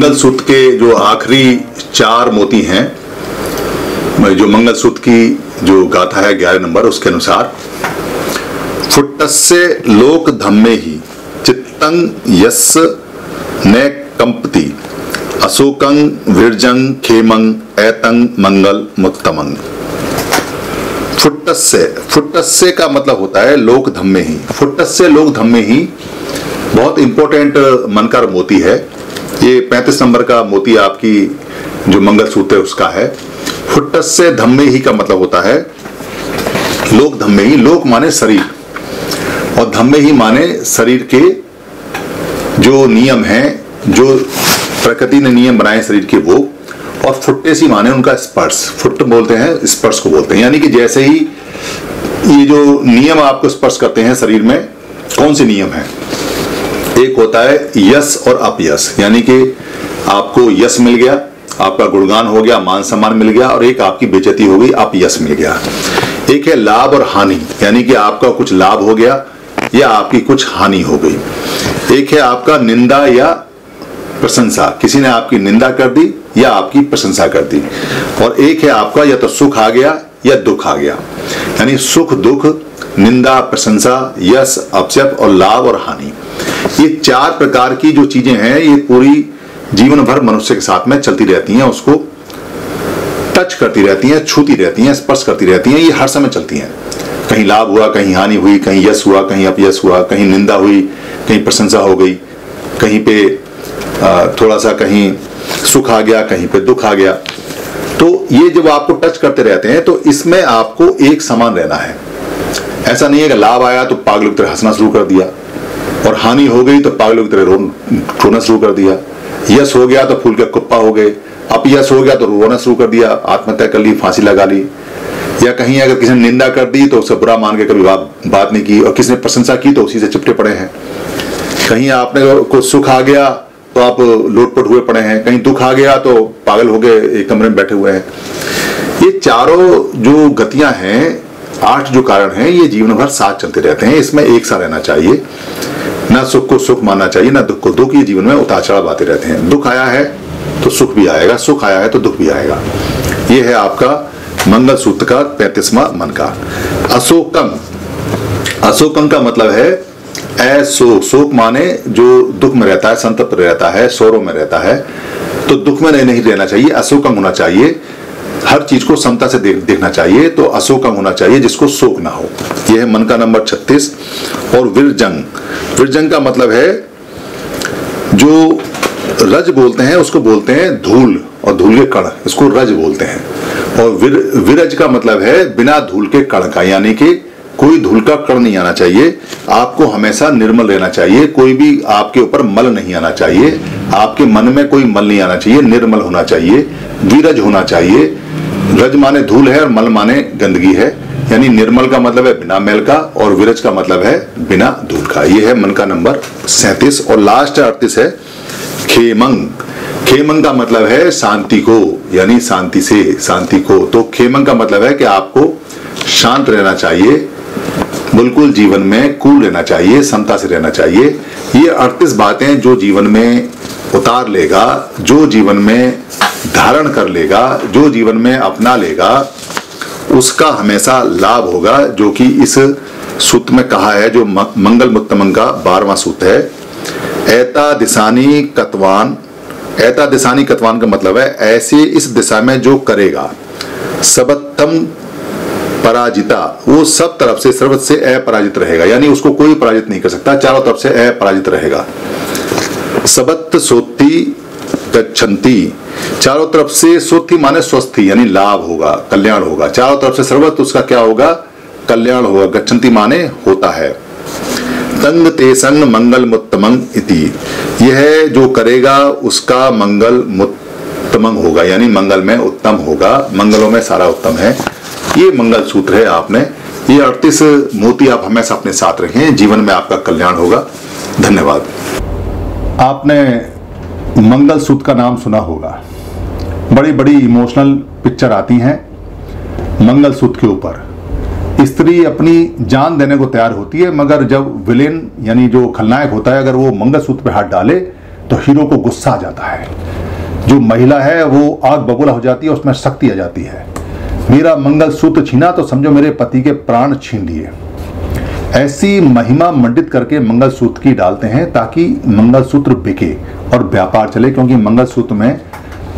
मंगलसूत्र के जो आखिरी चार मोती हैं जो मंगलसूत्र की जो गाथा है, ग्यारह नंबर, उसके अनुसार, फुट्टस्य लोक धम्मे ही चित्तंग यस न कंपति अशोकंग विरजंग खेमंग ऐतंग मंगल मुत्तमंग फुट्टस्य फुट्टस्य का मतलब होता है लोक धम्मे ही। फुट्टस्य, लोक धम्मे ही, बहुत इंपॉर्टेंट मनकर मोती है। ये 35 नंबर का मोती आपकी जो मंगलसूत्र है, उसका है। फुट्टस्य धम्मे ही का मतलब होता है। लोक धम्मे ही, लोक माने शरीर। और धम्मे ही माने शरीर के जो नियम हैं, जो प्रकृति ने नियम बनाए शरीर के वो, और फुट्टे सी माने उनका स्पर्श। फुट बोलते हैं, स्पर्श को बोलते हैं। यानी कि जैसे ही ये जो नियम आपको स्पर्श करते हैं शरीर में, कौन से नियम है? एक होता है यश और अपयश यानी कि आपको यश मिल गया, आपका गुणगान हो गया, मान सम्मान मिल गया, और एक आपकी बेजती हो गई अपयश मिल गया। एक है लाभ और हानि, यानी कि आपका कुछ लाभ हो गया या आपकी कुछ हानि हो गई। एक है आपका निंदा या प्रशंसा, किसी ने आपकी निंदा कर दी या आपकी प्रशंसा कर दी। और एक है आपका या तो सुख आ गया या दुख आ गया, यानी सुख दुख, निंदा, प्रशंसा यश अपशप और लाभ और हानि। ये चार प्रकार की जो चीज़ें हैं, ये पूरी जीवन भर मनुष्य के साथ में चलती रहती हैं, उसको टच करती रहती हैं, छूती रहती हैं, स्पर्श करती रहती हैं, ये हर समय चलती हैं। कहीं लाभ हुआ, कहीं हानि हुई, कहीं यश हुआ, कहीं अपयश हुआ, कहीं निंदा हुई, कहीं प्रशंसा हो गई, कहीं पे थोड़ा सा कहीं सुख आ गया, कहीं पे दुख आ गया। तो ये जब आपको टच करते रहते हैं तो इसमें आपको एक समान रहना है। ऐसा नहीं है कि लाभ आया तो पागल की तरह हंसना शुरू कर दिया। और हानि हो गई तो पागलों की तरह रो रोना शुरू कर दिया। यश हो गया तो फूल के कुप्पा हो गए। अपयश हो गया तो रोना शुरू कर दिया। आत्महत्या कर ली, फांसी लगा ली। या कहीं अगर किसी ने निंदा कर दी तो उसे बुरा मान के कभी बात बात नहीं की और किसी ने प्रशंसा की तो उसी से चिपटे पड़े हैं। कहीं आपने को सुख आ गया तो आप लोटपट हुए पड़े हैं। कहीं दुख आ गया तो पागल हो गए, एक कमरे में बैठे हुए हैं। ये चारों जो गतियाँ हैं, आठ जो कारण हैं, ये जीवन भर साथ चलते रहते हैं। इसमें एक सा रहना चाहिए। ना सुख को सुख मानना चाहिए, ना दुख को दुख। ये जीवन में उतार चढ़ाव आते रहते हैं। दुख आया है तो सुख भी आएगा। सुख आया है तो दुख भी आएगा। ये है आपका मंगल सूत्र का पैंतीसवा मन का। अशोकम। अशोकम का मतलब है अशोक शोक माने जो दुख में रहता है, संतप्त रहता है शोरों में रहता है तो दुख में नहीं रहना चाहिए, अशोकम होना चाहिए। हर चीज़ को समता से देख, देखना चाहिए तो अशोकम होना चाहिए जिसको शोक ना हो। यह है मन का नंबर 36 और विरजंग। विरजंग का मतलब है जो रज बोलते हैं उसको बोलते हैं धूल और धूल के कण। इसको रज बोलते हैं। और विर, विरज का मतलब है बिना धूल के कण का यानी कि कोई धूल का कण नहीं आना चाहिए। आपको हमेशा निर्मल रहना चाहिए कोई भी आपके ऊपर मल नहीं आना चाहिए। आपके मन में कोई मल नहीं आना चाहिए निर्मल होना चाहिए विरज होना चाहिए। रज माने धूल है और मल माने गंदगी है। यानी निर्मल का मतलब है बिना मेल का और विरज का मतलब है बिना धूल का। ये है मन का नंबर सैतीस और लास्ट अड़तीस है खेमंग। खेमंग का मतलब है शांति को, यानी शांति से, शांति को। तो खेमंग का मतलब है कि आपको शांत रहना चाहिए, बिल्कुल जीवन में कूल रहना चाहिए, समता से रहना चाहिए। ये अड़तीस बातें जो जीवन में उतार लेगा, जो जीवन में धारण कर लेगा, जो जीवन में अपना लेगा, उसका हमेशा लाभ होगा, जो कि इस सूत्र में कहा है, जो मंगल मुत्तमंग का बारवा सूत्र है। ऐता दिशानी कतवान, ऐता दिशानी कतवान का मतलब है, ऐसे इस दिशा में जो करेगा, सबत्तम पराजिता, वो सब तरफ़ से, सर्वत से अपराजित रहेगा, यानी उसको कोई पराजित नहीं कर सकता, चारों तरफ़ से अपराजित रहेगा। सबत सोती गच्छन्ति। चारों तरफ़ से सोती माने स्वस्थी, यानी लाभ होगा, कल्याण होगा। चारों तरफ़ से सर्वत उसका क्या होगा? कल्याण होगा। गच्छन्ति माने होता है। तंग तेसंग मंगल मुत्तमंग इति। यह जो करेगा, उसका मंगल मुत्तमंग होगा, यानी मंगल में उत्तम होगा। मंगलों में सारा उत्तम है। ये मंगल सूत्र है आपने। ये अड़तीस मोती आप हमेशा अपने साथ रखें। जीवन में आपका कल्याण होगा। धन्यवाद। आपने मंगल सूत्र का नाम सुना होगा। बड़ी बड़ी इमोशनल पिक्चर आती हैं मंगल सूत्र के ऊपर। स्त्री अपनी जान देने को तैयार होती है, मगर जब विलेन यानी जो खलनायक होता है, अगर वो मंगल सूत्र पे हाथ डाले तो हीरो को गुस्सा आ जाता है। जो महिला है, वो आग बबूला हो जाती है, उसमें शक्ति आ जाती है। मेरा मंगल सूत्र छीना तो समझो मेरे पति के प्राण छीन लिए। ऐसी महिमा मंडित करके मंगल सूत्र की डालते हैं ताकि मंगल सूत्र बिके और व्यापार चले, क्योंकि मंगल सूत्र में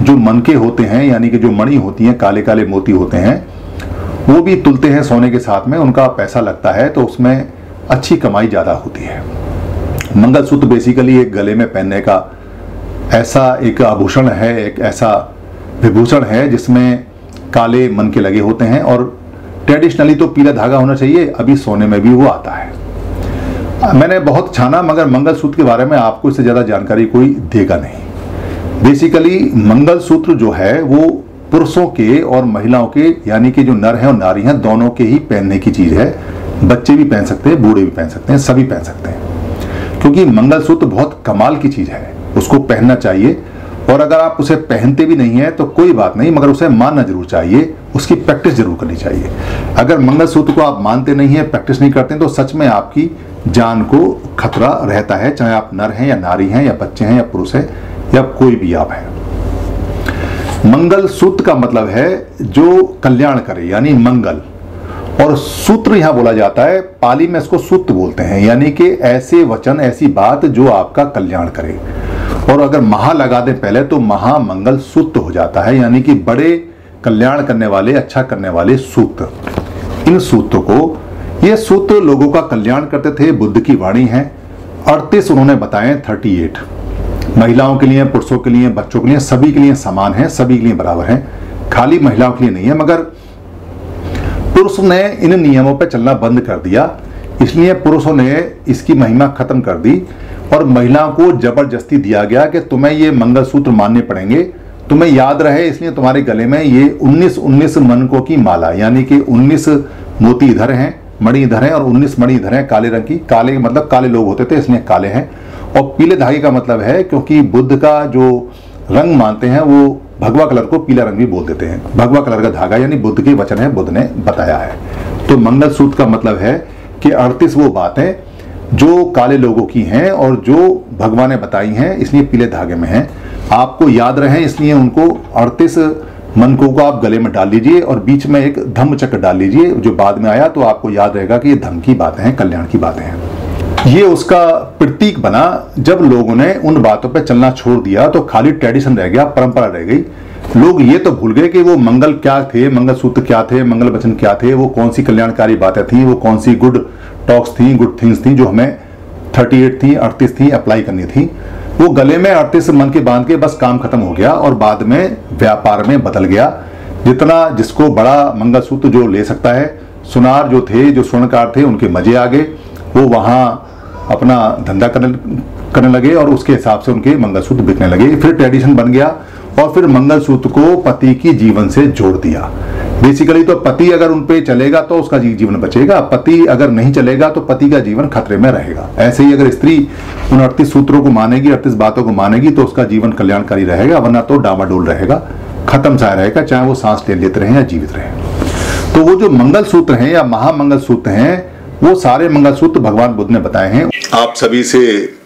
जो मन के होते हैं, यानी कि जो मणि होती हैं काले काले मोती होते हैं, वो भी तुलते हैं सोने के साथ में, उनका पैसा लगता है तो उसमें अच्छी कमाई ज़्यादा होती है। मंगलसूत्र बेसिकली एक गले में पहनने का ऐसा एक आभूषण है, एक ऐसा विभूषण है जिसमें काले मन के लगे होते हैं और ट्रेडिशनली तो पीला धागा होना चाहिए, अभी सोने में भी वो आता है। मैंने बहुत छाना, मगर मंगलसूत्र के बारे में आपको इससे ज़्यादा जानकारी कोई देगा नहीं। बेसिकली मंगलसूत्र जो है, वो पुरुषों के और महिलाओं के, यानी कि जो नर हैं और नारी हैं, दोनों के ही पहनने की चीज़ है। बच्चे भी पहन सकते हैं, बूढ़े भी पहन सकते हैं, सभी पहन सकते हैं। क्योंकि मंगलसूत्र बहुत कमाल की चीज़ है, उसको पहनना चाहिए। और अगर आप उसे पहनते भी नहीं है तो कोई बात नहीं, मगर उसे मानना ज़रूर चाहिए, उसकी प्रैक्टिस ज़रूर करनी चाहिए। अगर मंगलसूत्र को आप मानते नहीं है, प्रैक्टिस नहीं करते तो सच में आपकी जान को खतरा रहता है, चाहे आप नर हैं या नारी हैं, या बच्चे हैं या पुरुष हैं, या कोई भी आप हैं। मंगल सूत्र का मतलब है जो कल्याण करे, यानी मंगल। और सूत्र यहाँ बोला जाता है, पाली में इसको सूत्र बोलते हैं, यानी कि ऐसे वचन, ऐसी बात जो आपका कल्याण करे। और अगर महा लगा दें पहले तो महामंगल सूत्र हो जाता है, यानी कि बड़े कल्याण करने वाले अच्छा करने वाले सूत्र इन सूत्र को, ये सूत्र लोगों का कल्याण करते थे, बुद्ध की वाणी है। अड़तीस उन्होंने बताए थर्टी एट महिलाओं के लिए, पुरुषों के लिए, बच्चों के लिए, सभी के लिए समान है, सभी के लिए बराबर है। खाली महिलाओं के लिए नहीं है, मगर पुरुष ने इन नियमों पर चलना बंद कर दिया। इसलिए पुरुषों ने इसकी महिमा खत्म कर दी और महिलाओं को ज़बरदस्ती दिया गया कि तुम्हें ये मंगलसूत्र मानने पड़ेंगे। तुम्हें याद रहे, इसलिए तुम्हारे गले में ये 19 19 मनकों की माला, यानी कि 19 मोती इधर हैं, मणि इधर हैं और 19 मणि इधर हैं, काले रंग की, काले मतलब काले लोग होते थे, इसलिए काले हैं। और पीले धागे का मतलब है, क्योंकि बुद्ध का जो रंग मानते हैं, वो भगवा कलर को पीला रंग भी बोल देते हैं। भगवा कलर का धागा, यानी बुद्ध के वचन है, बुद्ध ने बताया है। तो मंगल सूत्र का मतलब है कि अड़तीस वो बातें जो काले लोगों की हैं और जो भगवान ने बताई हैं, इसलिए पीले धागे में हैं। आपको याद रहे, इसलिए उनको अड़तीस मनकों को आप गले में डाल लीजिए और बीच में एक धम्म चक्र डाल लीजिए, जो बाद में आया तो आपको याद रहेगा कि ये धम की बातें हैं, कल्याण की बातें हैं। ये उसका प्रतीक बना, जब लोगों ने उन बातों पर चलना छोड़ दिया तो खाली ट्रेडिशन रह गया, परंपरा रह गई। लोग ये तो भूल गए कि वो मंगल क्या थे, मंगल सूत्र क्या थे, मंगल वचन क्या थे, वो कौन सी कल्याणकारी बातें थी, वो कौन सी गुड टॉक्स थी गुड थिंग्स थी जो हमें 38 थी, अड़तीस थी अप्लाई करनी थी। वो गले में अड़तीस मन के बाँध के बस काम खत्म हो गया और बाद में व्यापार में बदल गया। जितना जिसको बड़ा मंगलसूत्र जो ले सकता है, सुनार जो थे, जो स्वर्णकार थे, उनके मज़े आ गए वो वहाँ अपना धंधा करने करने लगे और उसके हिसाब से उनके मंगलसूत्र बिकने लगे। फिर ट्रेडिशन बन गया। और फिर मंगलसूत्र को पति की जीवन से जोड़ दिया। बेसिकली तो पति अगर उन पे चलेगा तो उसका जीवन बचेगा। पति अगर नहीं चलेगा तो पति का जीवन खतरे में रहेगा। ऐसे ही अगर स्त्री उन अड़तीस सूत्रों को मानेगी, अड़तीस बातों को मानेगी तो उसका जीवन कल्याणकारी रहेगा, वरना तो डामाडोल रहेगा, खत्म सा रहेगा, चाहे वो सांस ले लेते रहे या जीवित रहे। तो वो जो मंगल सूत्र हैं या महामंगल सूत्र हैं, वो सारे मंगल सूत्र भगवान बुद्ध ने बताए हैं। आप सभी से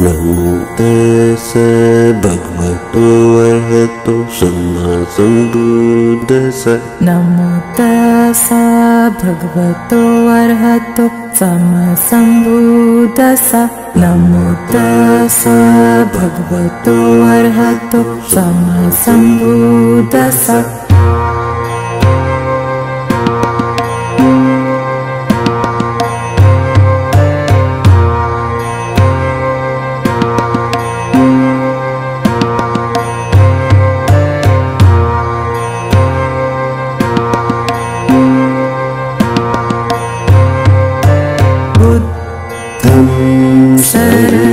नमो भगवतो सम सम्मासम्बुद्धस नमो स भगवतो अर्हतु सम सम्बुदशा स भगवतो अर्हतु सम tâm sẽ